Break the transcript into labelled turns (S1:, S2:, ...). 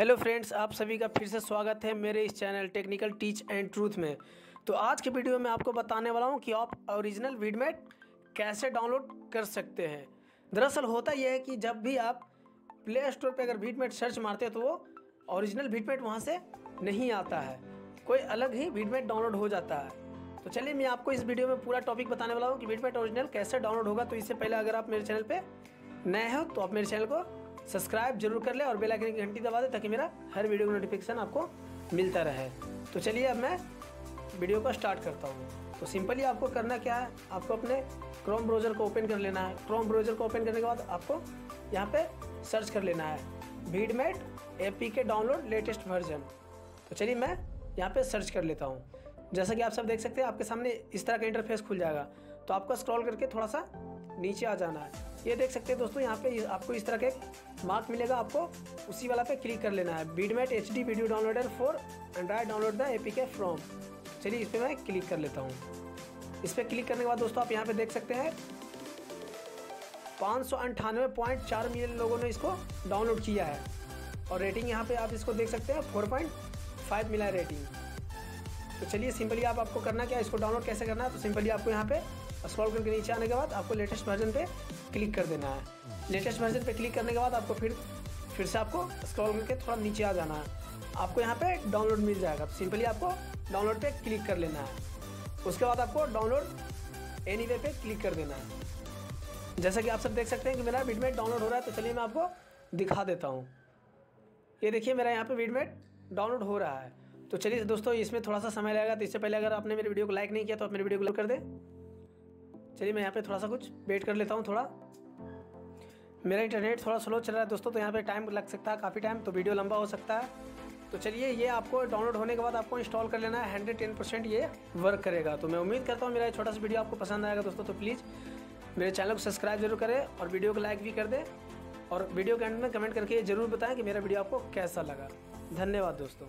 S1: Hello friends, आप सभी का फिर से स्वागत है मेरे इस channel technical teach and truth में। तो आज के वीडियो में आपको बताने वाला हूँ कि आप ओरिजिनल वीडमेट कैसे डाउनलोड कर सकते हैं। दरअसल होता यह है कि जब भी आप प्ले स्टोर पर अगर वीडमेट सर्च मारते हैं तो वो ओरिजिनल वीडमेट वहाँ से नहीं आता है। कोई अलग ही वीडमेट डाउनलोड हो जाता है। तो चलिए मैं आपको इस वीडियो में पूरा टॉपिक बताने वाला हूँ कि वीडमेट ओरिजिनल कैसे डाउनलोड होगा। तो इससे पहले अगर आप मेरे चैनल पर नए हो तो आप मेरे चैनल को सब्सक्राइब ज़रूर कर ले और बेल आइकन की घंटी दबा दे ताकि मेरा हर वीडियो का नोटिफिकेशन आपको मिलता रहे। तो चलिए अब मैं वीडियो को स्टार्ट करता हूँ। तो सिंपली आपको करना क्या है? आपको अपने क्रोम ब्राउज़र को ओपन कर लेना है। क्रोम ब्राउज़र को ओपन करने के बाद आपको यहाँ पे सर्च कर लेना है। भीडमेट ए के डाउनलोड लेटेस्ट वर्जन तो चलिए मैं यहाँ पे सर्च कर लेता हूँ। जैसा कि आप सब देख सकते हैं, आपके सामने इस तरह का इंटरफेस खुल जाएगा। तो आपको स्क्रॉल करके थोड़ा सा नीचे आ जाना है। ये देख सकते हैं दोस्तों, यहाँ पे आपको इस तरह का मार्क मिलेगा, आपको उसी वाला पे क्लिक कर लेना है। VidMate H D video downloader for Android download the A P K from चलिए इस पर मैं क्लिक कर लेता हूँ। इस पर क्लिक करने के बाद दोस्तों, आप यहाँ पे देख सकते हैं, पाँच सौ अंठानवे पॉइंट चार मिलियन लोगों ने इसको डाउनलोड किया है। और रेटिंग यहाँ पे आप इसको देख सकते हैं फोर पॉइंट फाइव मिला है रेटिंग तो चलिए सिंपली आप आपको करना क्या इसको डाउनलोड कैसे करना है तो सिंपली आपको यहाँ पे स्क्रॉल करके नीचे आने के बाद आपको लेटेस्ट वर्जन पे क्लिक कर देना है। लेटेस्ट वर्जन पे क्लिक करने के बाद आपको फिर फिर से आपको स्क्रॉल करके थोड़ा नीचे आ जाना है। आपको यहाँ पे डाउनलोड मिल जाएगा। सिंपली आपको डाउनलोड पे क्लिक कर लेना है। उसके बाद आपको डाउनलोड एनी वे पे क्लिक कर देना है। जैसा कि आप सब देख सकते हैं कि मेरा वीडमेट डाउनलोड हो रहा है तो चलिए मैं आपको दिखा देता हूँ। ये देखिए मेरा यहाँ पे वीडमेट डाउनलोड हो रहा है। तो चलिए दोस्तों, इसमें थोड़ा सा समय लगेगा तो इससे पहले अगर आपने मेरे वीडियो को लाइक नहीं किया तो आप मेरे वीडियो को लाइक कर दें। चलिए मैं यहाँ पे थोड़ा सा कुछ वेट कर लेता हूँ थोड़ा। मेरा इंटरनेट थोड़ा स्लो चल रहा है दोस्तों तो यहाँ पे टाइम लग सकता है काफ़ी टाइम तो वीडियो लंबा हो सकता है। तो चलिए ये आपको डाउनलोड होने के बाद आपको इंस्टॉल कर लेना है हंड्रेड टेन परसेंट ये वर्क करेगा। तो मैं उम्मीद करता हूँ मेरा छोटा सा वीडियो आपको पसंद आएगा दोस्तों तो प्लीज़ मेरे चैनल को सब्सक्राइब ज़रूर करें और वीडियो को लाइक भी कर दें। और वीडियो के एंड में कमेंट करके ये ज़रूर बताएँ कि मेरा वीडियो आपको कैसा लगा। धन्यवाद दोस्तों।